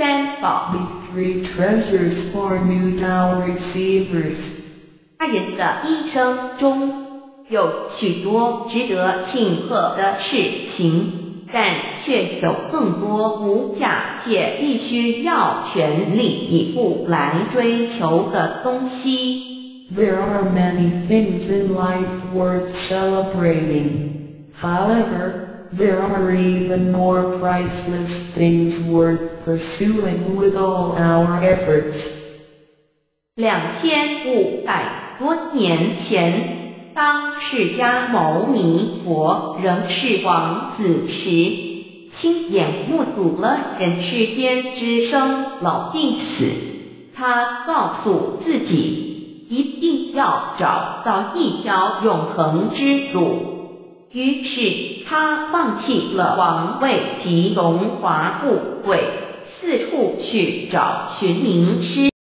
三宝。 Leave three treasures for new down receivers. 他人的一生中有许多值得庆贺的事情，但却有更多无价且必须要全力以赴来追求的东西。 There are many things in life worth celebrating. However, there are even more priceless things worth pursuing with all our efforts. 两千五百多年前，当释迦牟尼佛仍是王子时，亲眼目睹了人世间之生老病死。他告诉自己，一定要找到一条永恒之路。于是他放弃了王位及荣华富贵，四处去找寻名师。